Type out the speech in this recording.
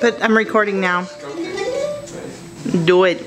But I'm recording now. Do it.